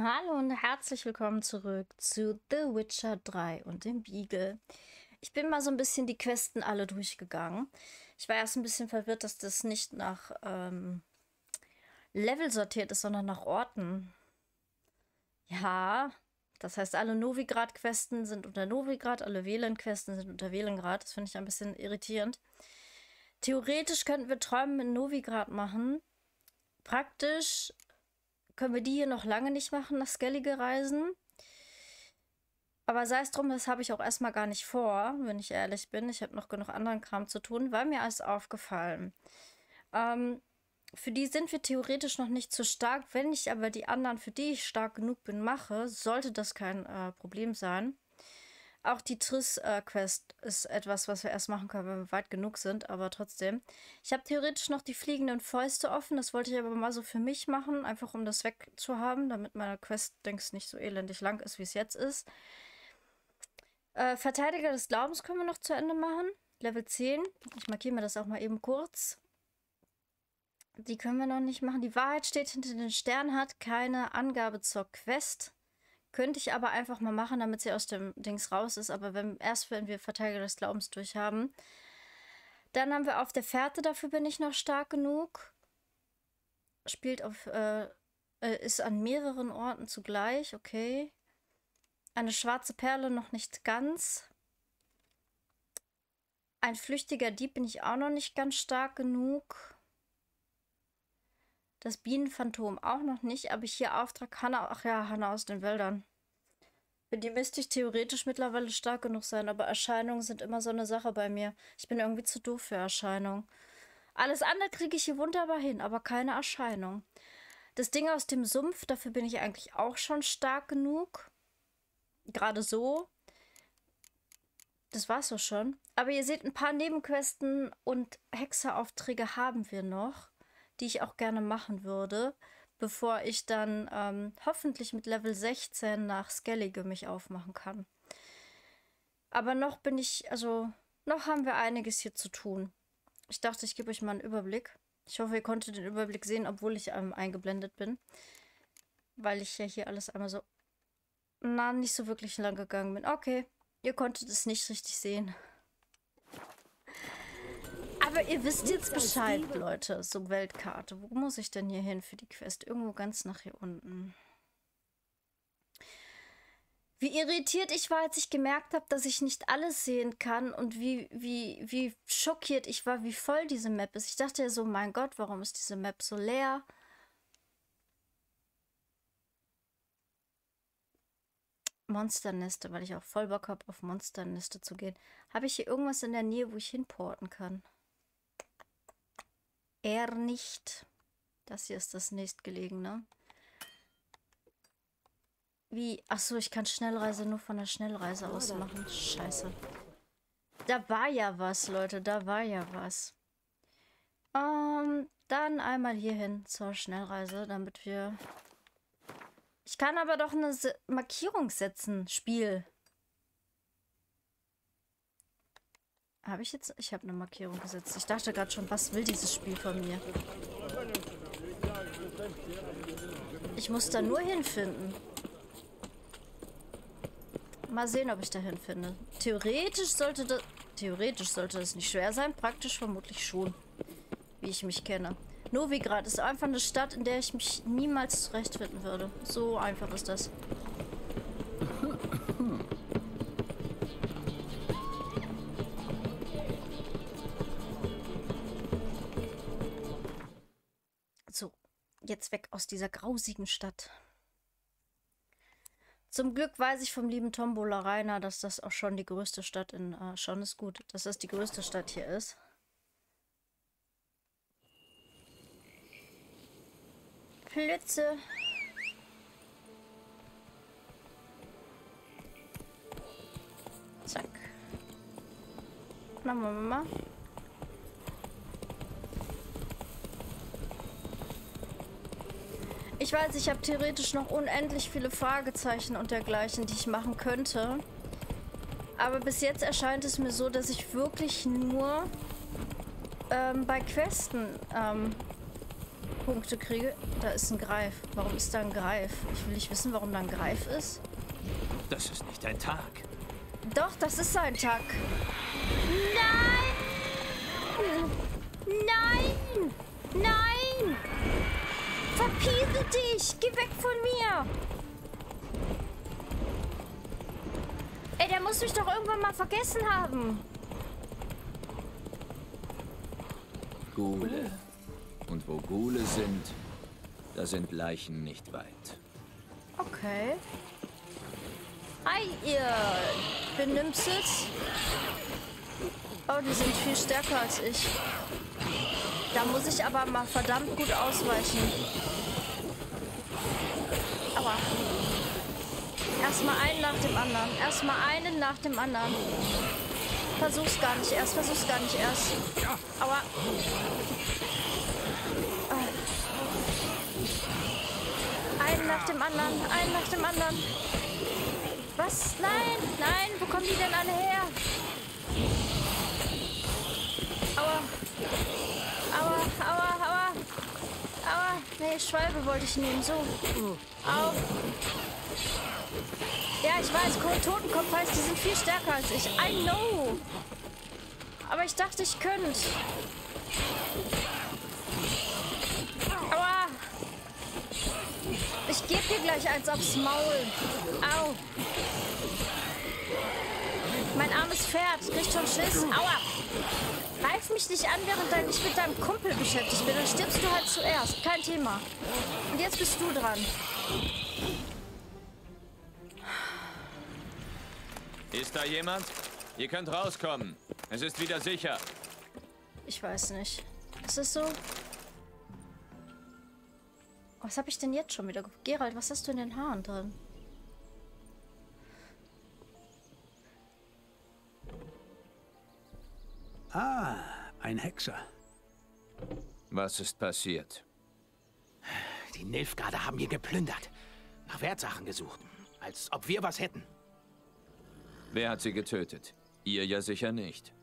Hallo und herzlich willkommen zurück zu The Witcher 3 und dem Beagle. Ich bin mal so ein bisschen die Questen alle durchgegangen. Ich war erst ein bisschen verwirrt, dass das nicht nach ähm, Level sortiert ist, sondern nach Orten. Ja, das heißt, alle Novigrad-Questen sind unter Novigrad, alle Wieland-Questen sind unter Wielengrad. Das finde ich ein bisschen irritierend. Theoretisch könnten wir Träumen in Novigrad machen. Praktisch können wir die hier noch lange nicht machen, nach Skellige reisen. Aber sei es drum, das habe ich auch erstmal gar nicht vor, wenn ich ehrlich bin. Ich habe noch genug anderen Kram zu tun, weil mir alles aufgefallen. Ähm, für die sind wir theoretisch noch nicht zu stark. Wenn ich aber die anderen, für die ich stark genug bin, mache, sollte das kein äh, Problem sein. Auch die Triss-Quest äh, ist etwas, was wir erst machen können, wenn wir weit genug sind, aber trotzdem. Ich habe theoretisch noch die fliegenden Fäuste offen, das wollte ich aber mal so für mich machen, einfach um das wegzuhaben, damit meine Quest, denkst nicht so elendig lang ist, wie es jetzt ist. Äh, Verteidiger des Glaubens können wir noch zu Ende machen. Level 10. Ich markiere mir das auch mal eben kurz. Die können wir noch nicht machen. Die Wahrheit steht hinter den Sternen, hat keine Angabe zur Quest. Könnte ich aber einfach mal machen, damit sie aus dem Dings raus ist. Aber wenn, erst wenn wir Verteidiger des Glaubens durch haben. Dann haben wir auf der Fährte, dafür bin ich noch stark genug. Spielt auf, äh, äh, ist an mehreren Orten zugleich, okay. Eine schwarze Perle noch nicht ganz. Ein flüchtiger Dieb bin ich auch noch nicht ganz stark genug. Das Bienenphantom auch noch nicht, aber ich hier Auftrag Hanna, ach ja, Hanna aus den Wäldern. Für die müsste ich theoretisch mittlerweile stark genug sein, aber Erscheinungen sind immer so eine Sache bei mir. Ich bin irgendwie zu doof für Erscheinungen. Alles andere kriege ich hier wunderbar hin, aber keine Erscheinung. Das Ding aus dem Sumpf, dafür bin ich eigentlich auch schon stark genug. Gerade so. Das war's doch schon. Aber ihr seht, ein paar Nebenquesten und Hexeraufträge haben wir noch, die ich auch gerne machen würde bevor ich dann ähm, hoffentlich mit Level 16 nach Skellige mich aufmachen kann. Aber noch bin ich, also noch haben wir einiges hier zu tun. Ich dachte, ich gebe euch mal einen Überblick. Ich hoffe, ihr konntet den Überblick sehen, obwohl ich ähm, eingeblendet bin. Weil ich ja hier alles einmal so, na, nicht so wirklich lang gegangen bin. Okay, ihr konntet es nicht richtig sehen. Aber ihr wisst jetzt Bescheid, Leute. So Weltkarte. Wo muss ich denn hier hin für die Quest? Irgendwo ganz nach hier unten. Wie irritiert ich war, als ich gemerkt habe, dass ich nicht alles sehen kann und wie, wie, wie schockiert ich war, wie voll diese Map ist. Ich dachte ja so, mein Gott, warum ist diese Map so leer? Monsterneste, weil ich auch voll Bock habe, auf Monsterneste zu gehen. Habe ich hier irgendwas in der Nähe, wo ich hinporten kann? Er nicht. Das hier ist das nächstgelegene. Wie? Achso, ich kann Schnellreise nur von der Schnellreise aus machen. Scheiße. Da war ja was, Leute. Da war ja was. Ähm, dann einmal hier hin zur Schnellreise, damit wir... Ich kann aber doch eine Markierung setzen. Spiel. Habe ich jetzt? Ich habe eine Markierung gesetzt. Ich dachte gerade schon, was will dieses Spiel von mir? Ich muss da nur hinfinden. Mal sehen, ob ich da hinfinde. Theoretisch sollte das... Theoretisch sollte das nicht schwer sein. Praktisch vermutlich schon. Wie ich mich kenne. Novigrad ist einfach eine Stadt, in der ich mich niemals zurechtfinden würde. So einfach ist das. Aus dieser grausigen Stadt. Zum Glück weiß ich vom lieben Tombola Rainer, dass das auch schon die größte Stadt in... Äh, schon ist gut, dass das die größte Stadt hier ist. Plütze. Zack. Na, Mama. Ich weiß, ich habe theoretisch noch unendlich viele Fragezeichen und dergleichen, die ich machen könnte. Aber bis jetzt erscheint es mir so, dass ich wirklich nur ähm, bei Questen ähm, Punkte kriege. Da ist ein Greif. Warum ist da ein Greif? Ich will nicht wissen, warum da ein Greif ist. Das ist nicht dein Tag. Doch, das ist sein Tag. Nein! Nein! Nein! Verpiese dich! Geh weg von mir! Ey, der muss mich doch irgendwann mal vergessen haben. Gule. Und wo Gule sind, da sind Leichen nicht weit. Okay. Hi, ihr Benimmsits. Oh, die sind viel stärker als ich. Da muss ich aber mal verdammt gut ausweichen. Aber erstmal einen nach dem anderen. Erstmal einen nach dem anderen. Versuch's gar nicht erst, versuch's gar nicht erst. Aua. Einen nach dem anderen, einen nach dem anderen. Was? Nein, nein, wo kommen die denn alle her? Aua. Aua, aua, aua. Aua. Nee, Schwalbe wollte ich nehmen. So. Au. Ja, ich weiß, Totenkopf heißt, die sind viel stärker als ich. I know. Aber ich dachte, ich könnte. Aua. Ich gebe dir gleich eins aufs Maul. Au. Mein armes Pferd kriegt schon Schiss. Aua. Greif mich nicht an, während ich mit deinem Kumpel beschäftigt bin. Dann stirbst du halt zuerst. Kein Thema. Und jetzt bist du dran. Ist da jemand? Ihr könnt rauskommen. Es ist wieder sicher. Ich weiß nicht. Ist es so? Was habe ich denn jetzt schon wieder? Gerald, was hast du in den Haaren drin? Ah, ein Hexer. Was ist passiert? Die Nilfgaarder haben hier geplündert. Nach Wertsachen gesucht. Als ob wir was hätten. Wer hat sie getötet? Ihr ja sicher nicht.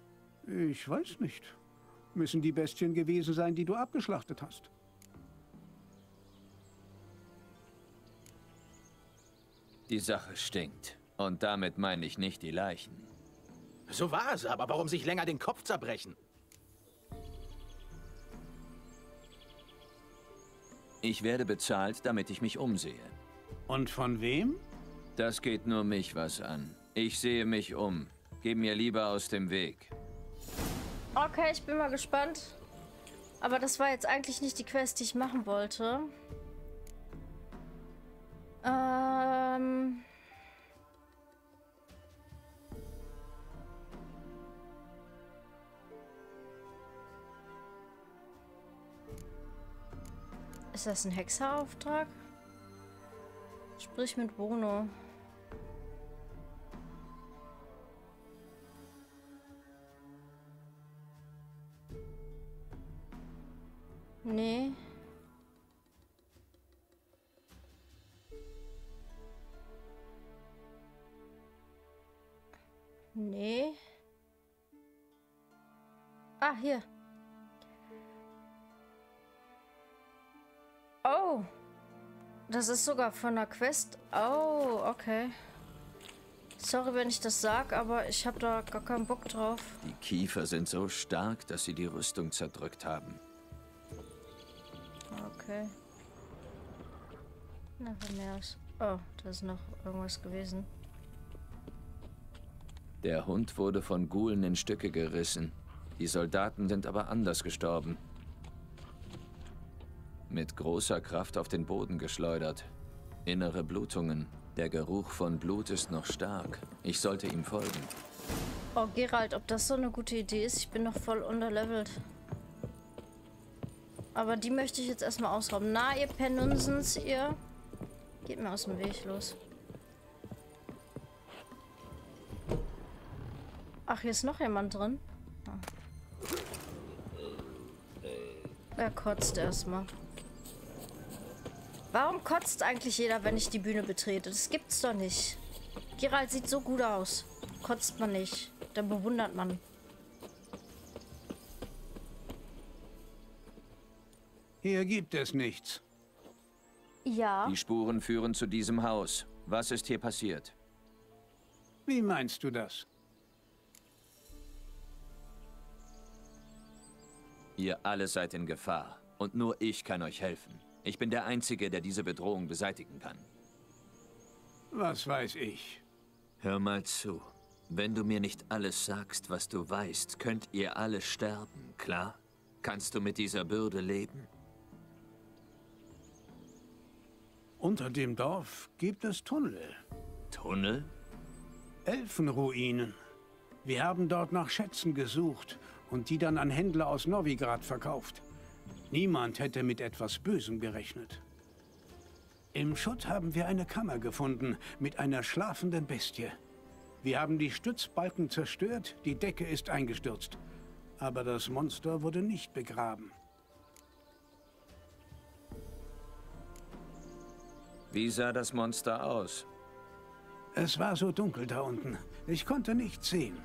Ich weiß nicht. Müssen die Bestien gewesen sein, die du abgeschlachtet hast. Die Sache stinkt. Und damit meine ich nicht die Leichen. So war es, aber warum sich länger den Kopf zerbrechen? Ich werde bezahlt, damit ich mich umsehe. Und von wem? Das geht nur mich was an. Ich sehe mich um. Geh mir lieber aus dem Weg. Okay, ich bin mal gespannt. Aber das war jetzt eigentlich nicht die Quest, die ich machen wollte. Ist das ein Hexerauftrag? Sprich mit Bono. Nee. Nee. Ah, hier. Das ist sogar von der Quest. Oh, okay. Sorry, wenn ich das sag, aber ich habe da gar keinen Bock drauf. Die Kiefer sind so stark, dass sie die Rüstung zerdrückt haben. Okay. Na, mehr ist. Oh, da ist noch irgendwas gewesen. Der Hund wurde von Gulen in Stücke gerissen. Die Soldaten sind aber anders gestorben. Mit großer Kraft auf den Boden geschleudert. Innere Blutungen. Der Geruch von Blut ist noch stark. Ich sollte ihm folgen. Oh, Gerald, ob das so eine gute Idee ist? Ich bin noch voll unterlevelt. Aber die möchte ich jetzt erstmal ausrauben. Na, ihr Penunsens, ihr... Geht mir aus dem Weg, los. Ach, hier ist noch jemand drin. Ah. Er kotzt erstmal. Warum kotzt eigentlich jeder, wenn ich die Bühne betrete? Das gibt's doch nicht. Gerald sieht so gut aus. Kotzt man nicht. Dann bewundert man. Hier gibt es nichts. Ja. Die Spuren führen zu diesem Haus. Was ist hier passiert? Wie meinst du das? Ihr alle seid in Gefahr. Und nur ich kann euch helfen. Ich bin der Einzige, der diese Bedrohung beseitigen kann. Was weiß ich? Hör mal zu. Wenn du mir nicht alles sagst, was du weißt, könnt ihr alle sterben, klar? Kannst du mit dieser Bürde leben? Unter dem Dorf gibt es Tunnel. Tunnel? Elfenruinen. Wir haben dort nach Schätzen gesucht und die dann an Händler aus Novigrad verkauft. Niemand hätte mit etwas Bösem gerechnet. Im Schutt haben wir eine Kammer gefunden mit einer schlafenden Bestie. Wir haben die Stützbalken zerstört, die Decke ist eingestürzt. Aber das Monster wurde nicht begraben. Wie sah das Monster aus? Es war so dunkel da unten. Ich konnte nichts sehen.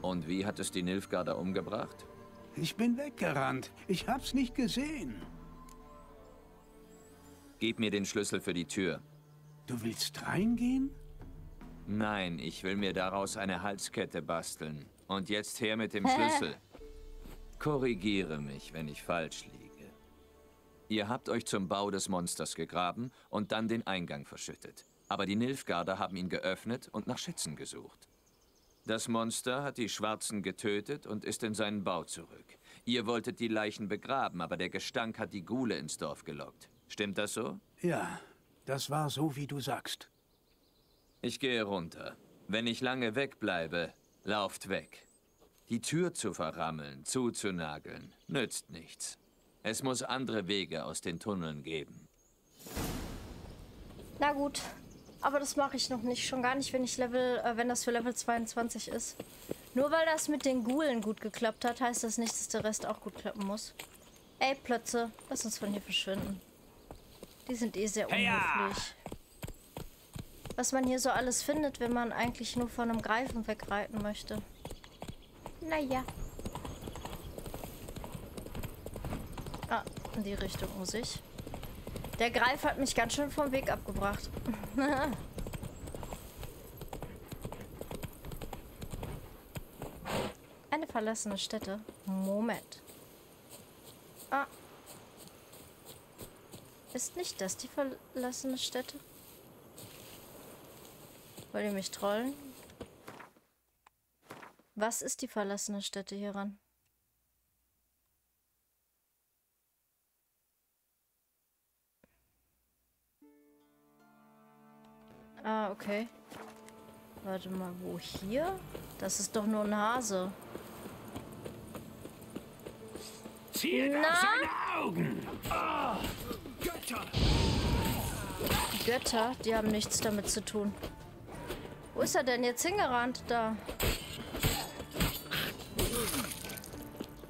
Und wie hat es die Nilfgaarder umgebracht? Ich bin weggerannt. Ich hab's nicht gesehen. Gib mir den Schlüssel für die Tür. Du willst reingehen? Nein, ich will mir daraus eine Halskette basteln. Und jetzt her mit dem Schlüssel. Korrigiere mich, wenn ich falsch liege. Ihr habt euch zum Bau des Monsters gegraben und dann den Eingang verschüttet. Aber die Nilfgaarder haben ihn geöffnet und nach Schätzen gesucht. Das Monster hat die Schwarzen getötet und ist in seinen Bau zurück. Ihr wolltet die Leichen begraben, aber der Gestank hat die Gule ins Dorf gelockt. Stimmt das so? Ja, das war so, wie du sagst. Ich gehe runter. Wenn ich lange wegbleibe, lauft weg. Die Tür zu verrammeln, zuzunageln, nützt nichts. Es muss andere Wege aus den Tunneln geben. Na gut. Aber das mache ich noch nicht. Schon gar nicht, wenn ich Level, äh, wenn das für Level 22 ist. Nur weil das mit den Gulen gut geklappt hat, heißt das nicht, dass der Rest auch gut klappen muss. Ey, Plötze, lass uns von hier verschwinden. Die sind eh sehr unhöflich. Was man hier so alles findet, wenn man eigentlich nur von einem Greifen wegreiten möchte. Naja. Ah, in die Richtung muss ich. Der Greif hat mich ganz schön vom Weg abgebracht. Eine verlassene Stätte. Moment. Ah. Ist nicht das die verlassene Stätte? Wollt ihr mich trollen? Was ist die verlassene Stätte hieran? Ah, okay. Warte mal, wo hier? Das ist doch nur ein Hase. Ziel Na? auf seine Augen! Ah, Götter! Die Götter, die haben nichts damit zu tun. Wo ist er denn jetzt hingerannt? Da.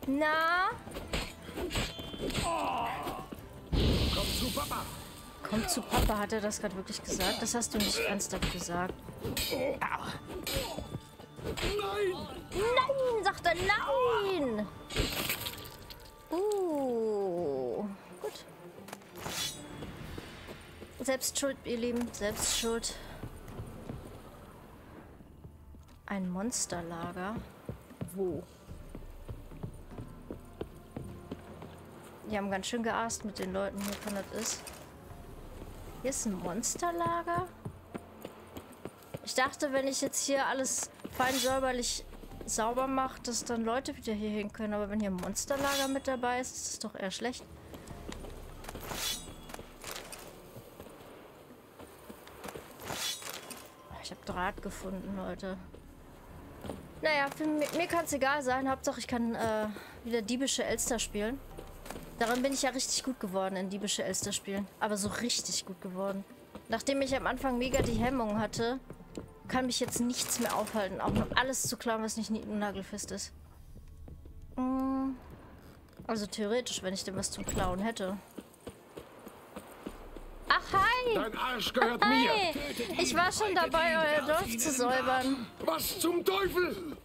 Na? Komm zu Papa! Komm zu Papa, hat er das gerade wirklich gesagt? Das hast du nicht ernsthaft gesagt. Nein! Nein, sagt er nein! Uh, gut. Selbst schuld, ihr Lieben, selbst schuld. Ein Monsterlager? Wo? Die haben ganz schön geaßt mit den Leuten hier das ist. Hier ist ein Monsterlager? Ich dachte, wenn ich jetzt hier alles fein säuberlich sauber mache, dass dann Leute wieder hier hin können. Aber wenn hier ein Monsterlager mit dabei ist, ist das doch eher schlecht. Ich habe Draht gefunden, Leute. Naja, für mi mir kann es egal sein. Hauptsache, ich kann äh, wieder diebische Elster spielen. Darin bin ich ja richtig gut geworden, in diebische Elster spielen. Aber so richtig gut geworden. Nachdem ich am Anfang mega die Hemmung hatte, kann mich jetzt nichts mehr aufhalten. Auch noch alles zu klauen, was nicht nagelfest ist. Mm. Also theoretisch, wenn ich denn was zum Klauen hätte. Ach, hi! Dein Arsch gehört Hi! mir. Ich war schon dabei, euer Dorf zu säubern. Was zum Teufel?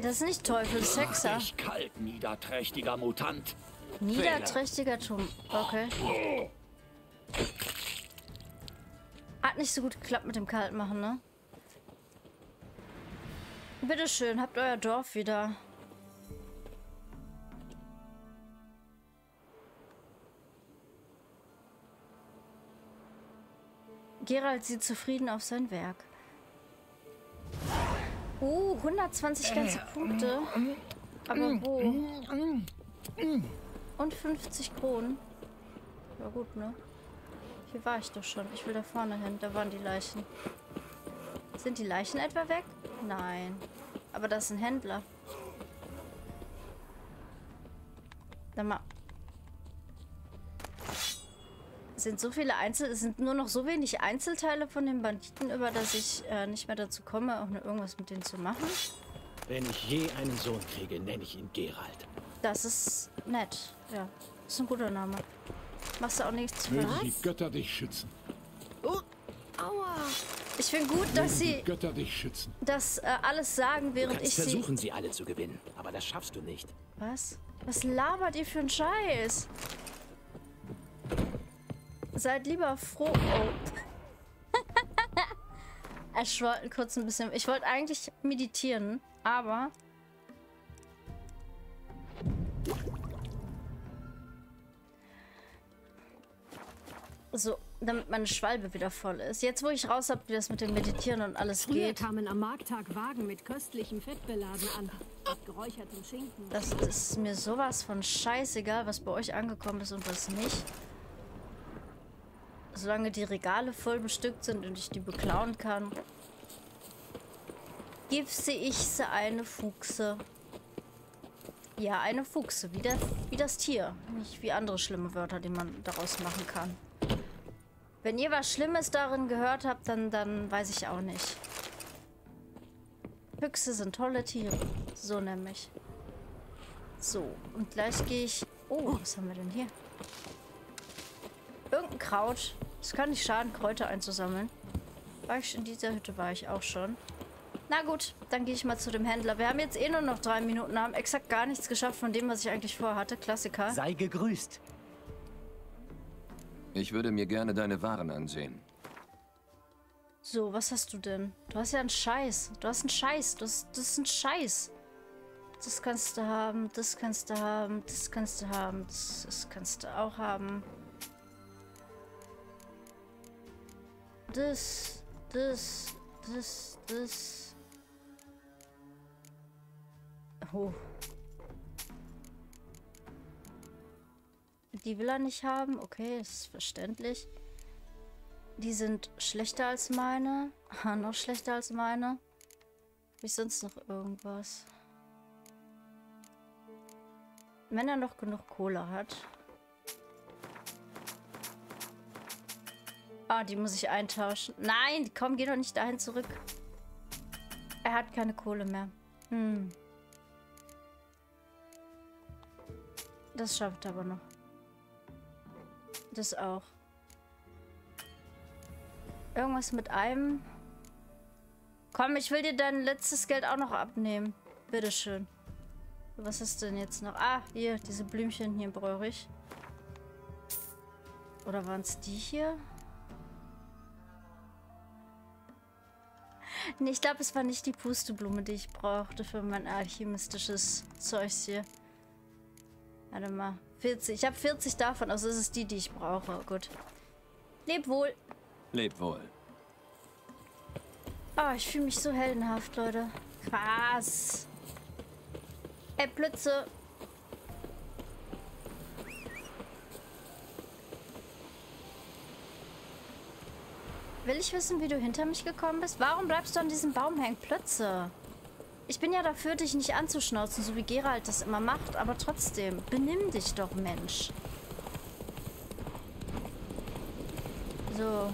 Das ist nicht Teufel, das ist Hexer. Kalt, niederträchtiger Mutant. Niederträchtiger Turm. Okay. Hat nicht so gut geklappt mit dem Kaltmachen, ne? Bitteschön, habt euer Dorf wieder. Gerald sieht zufrieden auf sein Werk. Uh, 120 ganze Punkte. Aber wo? Und 50 Kronen. Ja gut, ne? Hier war ich doch schon. Ich will da vorne hin. Da waren die Leichen. Sind die Leichen etwa weg? Nein. Aber das ist ein Händler. Dann mal. Sind so viele Einzel... Sind nur noch so wenig Einzelteile von den Banditen über, dass ich äh, nicht mehr dazu komme, auch nur irgendwas mit denen zu machen. Wenn ich je einen Sohn kriege, nenne ich ihn Gerald. Das ist nett. Ja, ist ein guter Name. Machst du auch nichts für. Mögen die Götter dich schützen. Oh, aua. Ich finde gut, dass Mögen die sie Götter dich schützen. das äh, alles sagen, während ich sie... versuchen, sie alle zu gewinnen, aber das schaffst du nicht. Was? Was labert ihr für einen Scheiß? Seid lieber froh. Oh. ich wollte kurz ein bisschen. Ich wollte eigentlich meditieren, aber. So, damit meine Schwalbe wieder voll ist. Jetzt, wo ich raus habe, wie das mit dem Meditieren und alles Früher geht. kamen am Markttag Wagen mit köstlichem Fett beladen an. Mit geräuchertem Schinken. Das, das ist mir sowas von scheißegal, was bei euch angekommen ist und was nicht. Solange die Regale voll bestückt sind und ich die beklauen kann, gibse ich sie eine Fuchse. Ja, eine Fuchse, wie, der, wie das Tier. Nicht wie andere schlimme Wörter, die man daraus machen kann. Wenn ihr was Schlimmes darin gehört habt, dann, dann weiß ich auch nicht. Füchse sind tolle Tiere. So nämlich. So, und gleich gehe ich... Oh, was haben wir denn hier? Irgendein Kraut. Es kann nicht schaden, Kräuter einzusammeln. War ich in dieser Hütte, war ich auch schon. Na gut, dann gehe ich mal zu dem Händler. Wir haben jetzt eh nur noch drei Minuten, haben exakt gar nichts geschafft von dem, was ich eigentlich vorhatte. Klassiker. Sei gegrüßt. Ich würde mir gerne deine Waren ansehen. So, was hast du denn? Du hast ja einen Scheiß. Du hast einen Scheiß. Das, das ist ein Scheiß. Das kannst du haben, das kannst du haben, das kannst du haben, das, das kannst du auch haben. Das, das, das, das. Oh. Die will er nicht haben. Okay, ist verständlich. Die sind schlechter als meine. Ah, noch schlechter als meine. Ich sonst noch irgendwas? Wenn er noch genug Kohle hat. Ah, die muss ich eintauschen. Nein, komm, geh doch nicht dahin zurück. Er hat keine Kohle mehr. Hm. Das schafft er aber noch. Das auch. Irgendwas mit einem. Komm, ich will dir dein letztes Geld auch noch abnehmen. Bitteschön. Was ist denn jetzt noch? Ah, hier, diese Blümchen hier brauche ich. Oder waren es die hier? Nee, ich glaube, es war nicht die Pusteblume, die ich brauchte für mein alchemistisches Zeugs hier. Warte mal. 40. Ich habe 40 davon, also ist es die, die ich brauche. Gut. Leb wohl. Leb wohl. Oh, ich fühle mich so heldenhaft, Leute. Krass. Ey, Blitze. Will ich wissen, wie du hinter mich gekommen bist? Warum bleibst du an diesem Baum hängen? Plötze. Ich bin ja dafür, dich nicht anzuschnauzen, so wie Gerald das immer macht, aber trotzdem, benimm dich doch, Mensch. So.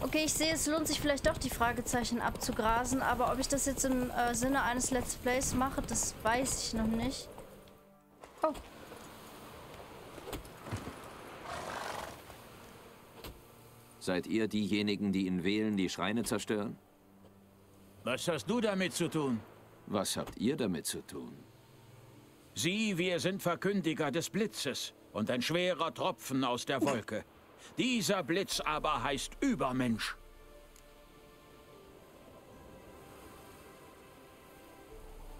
Okay, ich sehe, es lohnt sich vielleicht doch, die Fragezeichen abzugrasen, aber ob ich das jetzt im äh, Sinne eines Let's Plays mache, das weiß ich noch nicht. Oh. Seid ihr diejenigen, die in Wählen die Schreine zerstören? Was hast du damit zu tun? Was habt ihr damit zu tun? Sie, wir sind Verkündiger des Blitzes und ein schwerer Tropfen aus der Wolke. Dieser Blitz aber heißt Übermensch.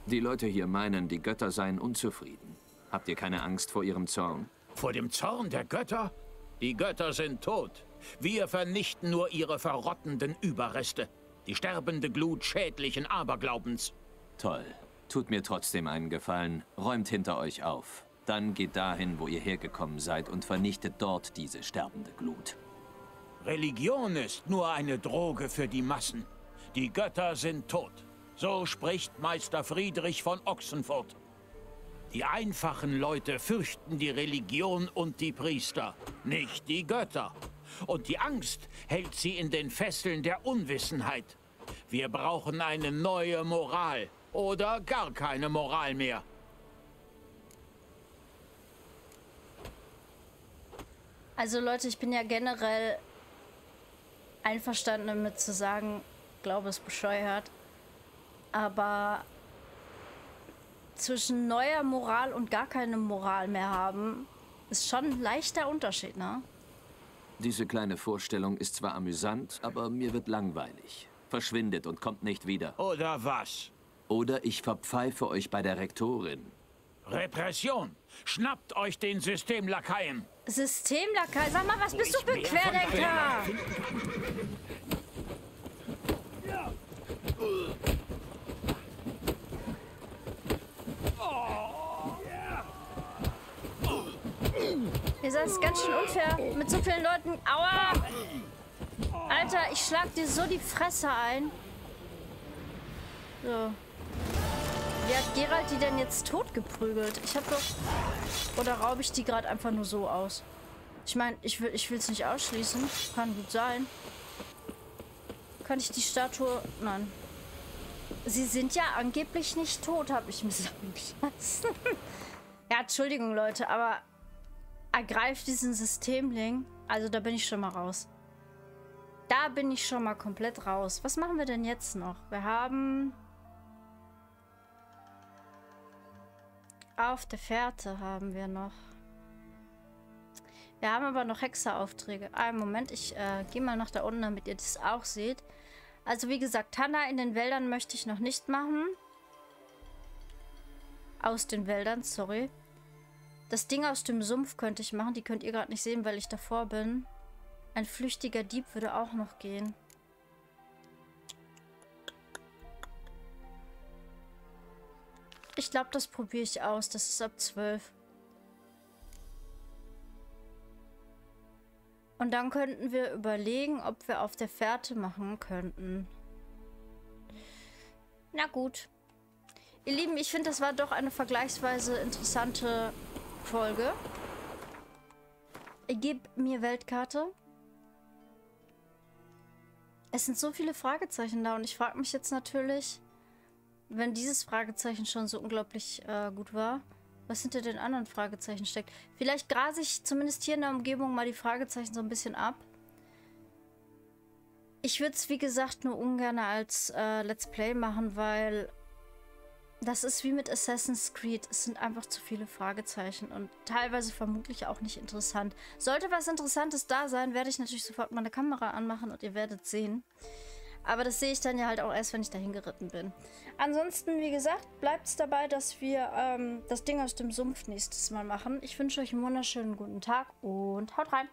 Die Leute hier meinen, die Götter seien unzufrieden. Habt ihr keine Angst vor ihrem Zorn? Vor dem Zorn der Götter? Die Götter sind tot. Wir vernichten nur ihre verrottenden Überreste. Die sterbende Glut schädlichen Aberglaubens. Toll. Tut mir trotzdem einen Gefallen. Räumt hinter euch auf. Dann geht dahin, wo ihr hergekommen seid und vernichtet dort diese sterbende Glut. Religion ist nur eine Droge für die Massen. Die Götter sind tot. So spricht Meister Friedrich von Ochsenfurt. Die einfachen Leute fürchten die Religion und die Priester, nicht die Götter. Und die Angst hält sie in den Fesseln der Unwissenheit. Wir brauchen eine neue Moral oder gar keine Moral mehr. Also Leute, ich bin ja generell einverstanden damit zu sagen, Glaube ist bescheuert. Aber zwischen neuer Moral und gar keine Moral mehr haben, ist schon ein leichter Unterschied, ne? Diese kleine Vorstellung ist zwar amüsant, aber mir wird langweilig. Verschwindet und kommt nicht wieder. Oder was? Oder ich verpfeife euch bei der Rektorin. Repression! Schnappt euch den Systemlakaien! Systemlakai, sag mal, was bist du für ein Querdenker? Ihr seid es ganz schön unfair mit so vielen Leuten. Aua! Alter, ich schlag dir so die Fresse ein. So. Wie hat Gerald die denn jetzt totgeprügelt? Ich hab doch... Oder raube ich die gerade einfach nur so aus? Ich meine, ich will ich es nicht ausschließen. Kann gut sein. Kann ich die Statue... Nein. Sie sind ja angeblich nicht tot, habe ich mir sagen lassen. ja, Entschuldigung, Leute, aber ergreift diesen Systemling. Also da bin ich schon mal raus. Da bin ich schon mal komplett raus. Was machen wir denn jetzt noch? Wir haben... Auf der Fährte haben wir noch. Wir haben aber noch Hexeraufträge. Einen Moment, ich äh, gehe mal nach da unten, damit ihr das auch seht. Also wie gesagt, Tanna in den Wäldern möchte ich noch nicht machen. Aus den Wäldern, sorry. Das Ding aus dem Sumpf könnte ich machen. Die könnt ihr gerade nicht sehen, weil ich davor bin. Ein flüchtiger Dieb würde auch noch gehen. Ich glaube, das probiere ich aus. Das ist ab 12. Und dann könnten wir überlegen, ob wir auf der Fährte machen könnten. Na gut. Ihr Lieben, ich finde, das war doch eine vergleichsweise interessante Folge. Gib mir Weltkarte. Es sind so viele Fragezeichen da und ich frage mich jetzt natürlich, wenn dieses Fragezeichen schon so unglaublich äh, gut war, was hinter den anderen Fragezeichen steckt. Vielleicht grase ich zumindest hier in der Umgebung mal die Fragezeichen so ein bisschen ab. Ich würde es, wie gesagt, nur ungern als äh, Let's Play machen, weil das ist wie mit Assassin's Creed. Es sind einfach zu viele Fragezeichen und teilweise vermutlich auch nicht interessant. Sollte was Interessantes da sein, werde ich natürlich sofort meine Kamera anmachen und ihr werdet sehen. Aber das sehe ich dann ja halt auch erst, wenn ich dahin geritten bin. Ansonsten, wie gesagt, bleibt es dabei, dass wir ähm, das Ding aus dem Sumpf nächstes Mal machen. Ich wünsche euch einen wunderschönen guten Tag und haut rein.